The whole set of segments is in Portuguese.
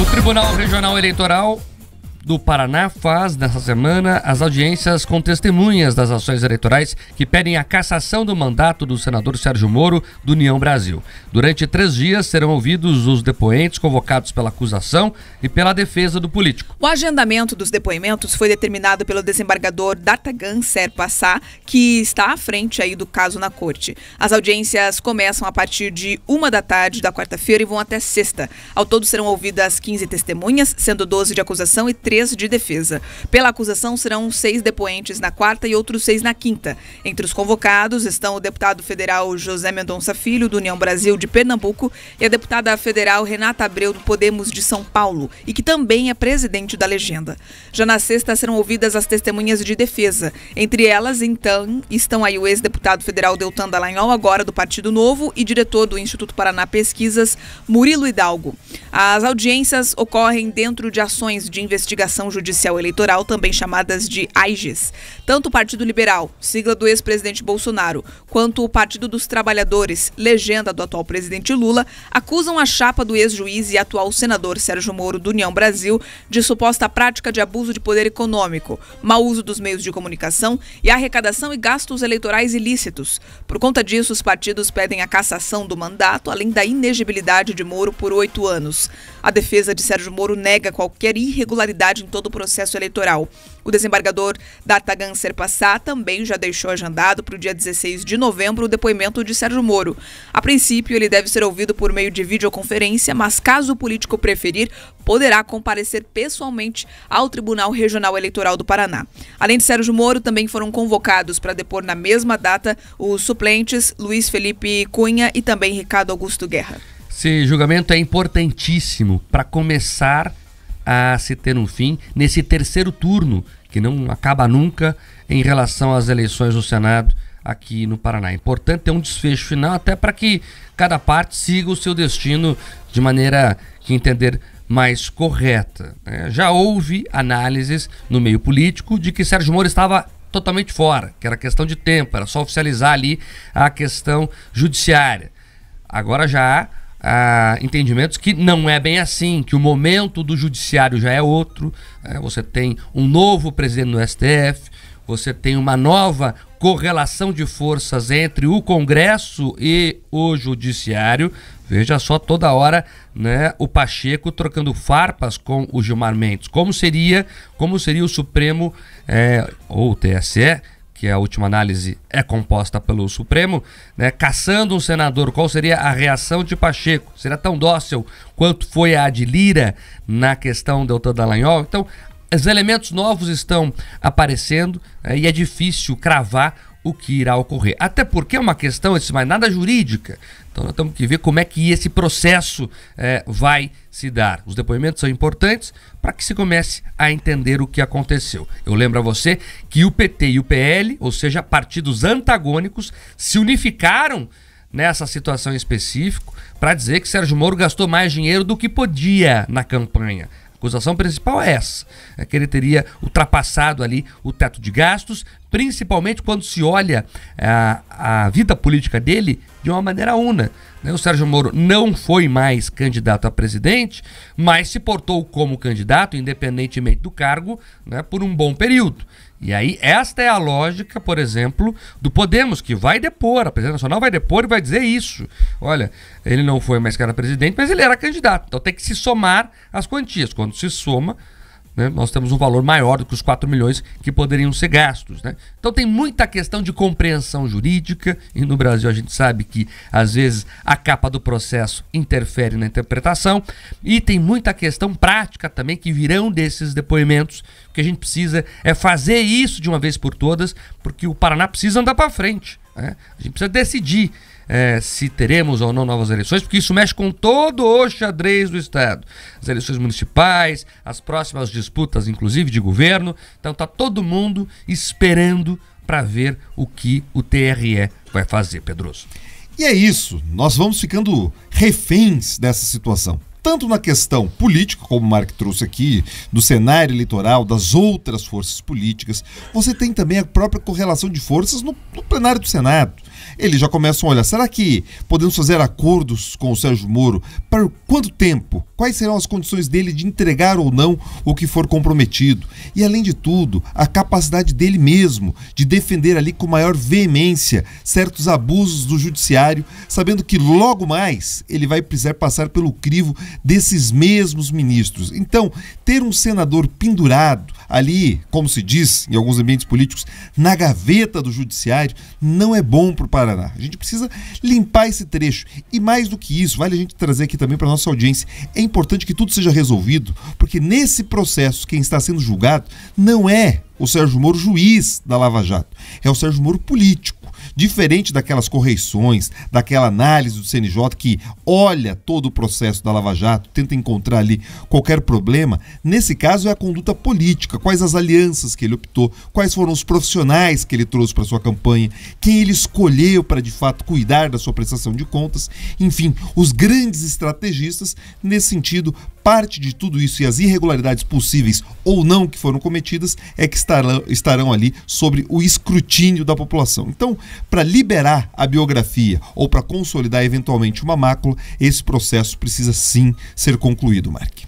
O Tribunal Regional Eleitoral do Paraná faz, nessa semana, as audiências com testemunhas das ações eleitorais que pedem a cassação do mandato do senador Sérgio Moro, do União Brasil. Durante três dias serão ouvidos os depoentes convocados pela acusação e pela defesa do político. O agendamento dos depoimentos foi determinado pelo desembargador Dartagan Serpassá, que está à frente aí do caso na corte. As audiências começam a partir de uma da tarde da quarta-feira e vão até sexta. Ao todo serão ouvidas 15 testemunhas, sendo 12 de acusação e 3 de defesa. Pela acusação, serão seis depoentes na quarta e outros seis na quinta. Entre os convocados estão o deputado federal José Mendonça Filho, do União Brasil de Pernambuco, e a deputada federal Renata Abreu, do Podemos de São Paulo, e que também é presidente da legenda. Já na sexta serão ouvidas as testemunhas de defesa. Entre elas, então, estão aí o ex-deputado federal Deltan Dallagnol, agora do Partido Novo, e diretor do Instituto Paraná Pesquisas, Murilo Hidalgo. As audiências ocorrem dentro de ações de investigação Investigação Judicial Eleitoral, também chamadas de AIGES. Tanto o Partido Liberal, sigla do ex-presidente Bolsonaro, quanto o Partido dos Trabalhadores, legenda do atual presidente Lula, acusam a chapa do ex-juiz e atual senador Sérgio Moro do União Brasil de suposta prática de abuso de poder econômico, mau uso dos meios de comunicação e arrecadação e gastos eleitorais ilícitos. Por conta disso, os partidos pedem a cassação do mandato, além da inegibilidade de Moro por oito anos. A defesa de Sérgio Moro nega qualquer irregularidade em todo o processo eleitoral. O desembargador Dartagan Serpassá também já deixou agendado para o dia 16 de novembro o depoimento de Sérgio Moro. A princípio, ele deve ser ouvido por meio de videoconferência, mas caso o político preferir, poderá comparecer pessoalmente ao Tribunal Regional Eleitoral do Paraná. Além de Sérgio Moro, também foram convocados para depor na mesma data os suplentes Luiz Felipe Cunha e também Ricardo Augusto Guerra. Esse julgamento é importantíssimo para começar a se ter um fim nesse terceiro turno, que não acaba nunca em relação às eleições do Senado aqui no Paraná. Importante ter um desfecho final até para que cada parte siga o seu destino de maneira que entender mais correta. Né? Já houve análises no meio político de que Sérgio Moro estava totalmente fora, que era questão de tempo, era só oficializar ali a questão judiciária. Agora já há ah, entendimentos que não é bem assim, que o momento do judiciário já é outro. Né? Você tem um novo presidente no STF, você tem uma nova correlação de forças entre o Congresso e o Judiciário. Veja só toda hora, né, o Pacheco trocando farpas com o Gilmar Mendes. Como seria, como seria o Supremo é, ou o TSE que a última análise é composta pelo Supremo, né, caçando um senador, qual seria a reação de Pacheco? Seria tão dócil quanto foi a de Lira na questão Deltan Dallagnol? Então, os elementos novos estão aparecendo é, e é difícil cravar o que irá ocorrer. Até porque é uma questão, isso mais nada jurídica. Então nós temos que ver como é que esse processo é, vai se dar. Os depoimentos são importantes para que se comece a entender o que aconteceu. Eu lembro a você que o PT e o PL, ou seja, partidos antagônicos, se unificaram nessa situação específica para dizer que Sérgio Moro gastou mais dinheiro do que podia na campanha. A acusação principal é essa: é que ele teria ultrapassado ali o teto de gastos, principalmente quando se olha a, a vida política dele de uma maneira una. Né? O Sérgio Moro não foi mais candidato a presidente, mas se portou como candidato, independentemente do cargo, né, por um bom período. E aí, esta é a lógica, por exemplo, do Podemos, que vai depor, a presidência nacional vai depor e vai dizer isso. Olha, ele não foi mais cara presidente, mas ele era candidato. Então tem que se somar as quantias. Quando se soma, né, nós temos um valor maior do que os 4 milhões que poderiam ser gastos. Né? Então tem muita questão de compreensão jurídica, e no Brasil a gente sabe que às vezes a capa do processo interfere na interpretação, e tem muita questão prática também que virão desses depoimentos. O que a gente precisa é fazer isso de uma vez por todas, porque o Paraná precisa andar para frente. Né? A gente precisa decidir é, se teremos ou não novas eleições, porque isso mexe com todo o xadrez do Estado. As eleições municipais, as próximas disputas, inclusive de governo. Então tá todo mundo esperando para ver o que o TRE vai fazer, Pedroso. E é isso, nós vamos ficando reféns dessa situação tanto na questão política, como o Mark trouxe aqui, do cenário eleitoral, das outras forças políticas, você tem também a própria correlação de forças no, no plenário do Senado. Eles já começam a olhar, será que podemos fazer acordos com o Sérgio Moro? Para quanto tempo? quais serão as condições dele de entregar ou não o que for comprometido. E além de tudo, a capacidade dele mesmo de defender ali com maior veemência certos abusos do judiciário, sabendo que logo mais ele vai precisar passar pelo crivo desses mesmos ministros. Então, ter um senador pendurado ali, como se diz em alguns ambientes políticos, na gaveta do judiciário, não é bom para o Paraná. A gente precisa limpar esse trecho. E mais do que isso, vale a gente trazer aqui também para nossa audiência, é importante que tudo seja resolvido, porque nesse processo quem está sendo julgado não é o Sérgio Moro juiz da Lava Jato, é o Sérgio Moro político. Diferente daquelas correições, daquela análise do CNJ que olha todo o processo da Lava Jato, tenta encontrar ali qualquer problema, nesse caso é a conduta política, quais as alianças que ele optou, quais foram os profissionais que ele trouxe para sua campanha, quem ele escolheu para de fato cuidar da sua prestação de contas, enfim, os grandes estrategistas, nesse sentido, parte de tudo isso e as irregularidades possíveis ou não que foram cometidas é que estarão, estarão ali sobre o escrutínio da população. Então, para liberar a biografia ou para consolidar eventualmente uma mácula, esse processo precisa sim ser concluído, Mark.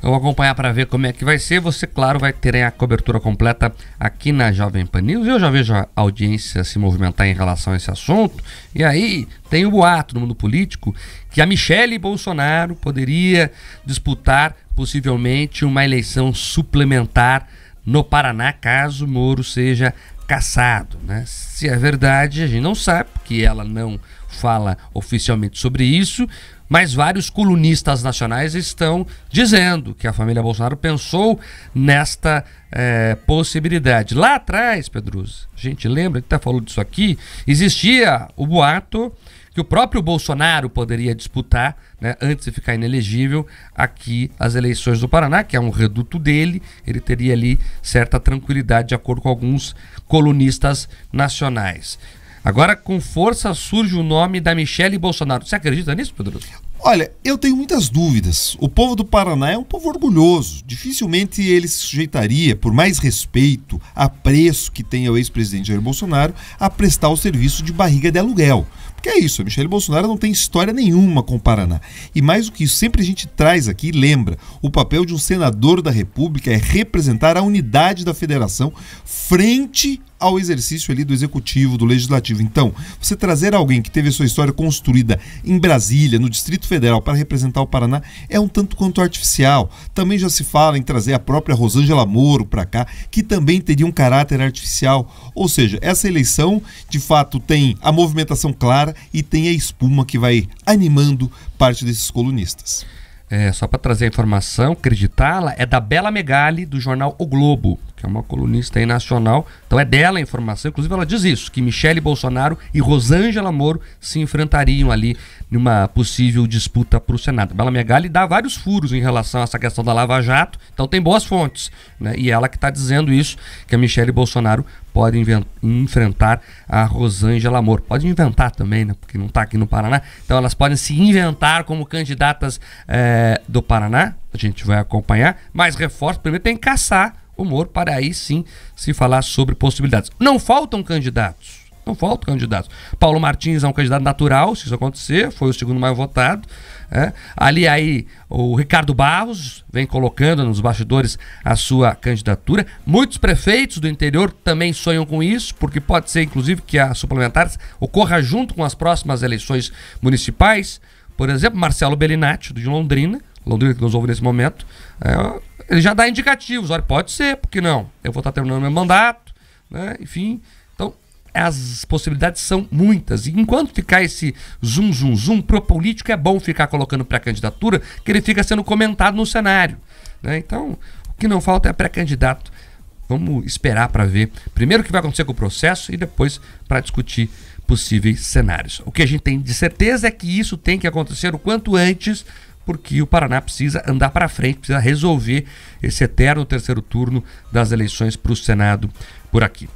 Vamos acompanhar para ver como é que vai ser. Você, claro, vai ter a cobertura completa aqui na Jovem Pan News. Eu já vejo a audiência se movimentar em relação a esse assunto. E aí tem o boato no mundo político que a Michele Bolsonaro poderia disputar possivelmente uma eleição suplementar no Paraná caso Moro seja caçado. Né? Se é verdade, a gente não sabe, porque ela não fala oficialmente sobre isso, mas vários colunistas nacionais estão dizendo que a família Bolsonaro pensou nesta é, possibilidade. Lá atrás, Pedroso, gente lembra, que até falou disso aqui, existia o boato que o próprio Bolsonaro poderia disputar, né, antes de ficar inelegível, aqui as eleições do Paraná, que é um reduto dele, ele teria ali certa tranquilidade, de acordo com alguns colunistas nacionais. Agora, com força, surge o nome da Michele Bolsonaro. Você acredita nisso, Pedro? Olha, eu tenho muitas dúvidas. O povo do Paraná é um povo orgulhoso. Dificilmente ele se sujeitaria, por mais respeito, apreço que tem ao ex-presidente Jair Bolsonaro, a prestar o serviço de barriga de aluguel. Porque é isso, a Michele Bolsonaro não tem história nenhuma com o Paraná. E mais do que isso, sempre a gente traz aqui, lembra, o papel de um senador da República é representar a unidade da federação frente ao exercício ali do executivo, do legislativo. Então, você trazer alguém que teve a sua história construída em Brasília, no Distrito Federal, para representar o Paraná, é um tanto quanto artificial. Também já se fala em trazer a própria Rosângela Moro para cá, que também teria um caráter artificial. Ou seja, essa eleição, de fato, tem a movimentação clara e tem a espuma que vai animando parte desses colunistas. É, só para trazer a informação, acreditá-la, é da Bela Megali, do jornal O Globo que é uma colunista aí nacional. Então é dela a informação. Inclusive ela diz isso, que Michele Bolsonaro e Rosângela Moro se enfrentariam ali numa possível disputa para o Senado. Bela Megali dá vários furos em relação a essa questão da Lava Jato, então tem boas fontes. Né? E ela que está dizendo isso, que a Michele Bolsonaro pode enfrentar a Rosângela Moro. Pode inventar também, né? porque não está aqui no Paraná. Então elas podem se inventar como candidatas é, do Paraná. A gente vai acompanhar. Mas reforço, primeiro tem que caçar humor para aí sim se falar sobre possibilidades. Não faltam candidatos. Não faltam candidatos. Paulo Martins é um candidato natural, se isso acontecer, foi o segundo mais votado. É. Ali aí o Ricardo Barros vem colocando nos bastidores a sua candidatura. Muitos prefeitos do interior também sonham com isso, porque pode ser inclusive que a suplementares ocorra junto com as próximas eleições municipais. Por exemplo, Marcelo Bellinati, de Londrina, Londrina que nos ouve nesse momento, é, ele já dá indicativos. Olha, pode ser, porque não? Eu vou estar terminando meu mandato, né? enfim. Então, as possibilidades são muitas. E enquanto ficar esse zoom, zoom, zoom, pro político é bom ficar colocando pré-candidatura, que ele fica sendo comentado no cenário. Né? Então, o que não falta é pré-candidato. Vamos esperar para ver primeiro o que vai acontecer com o processo e depois para discutir possíveis cenários. O que a gente tem de certeza é que isso tem que acontecer o quanto antes porque o Paraná precisa andar para frente, precisa resolver esse eterno terceiro turno das eleições para o Senado por aqui.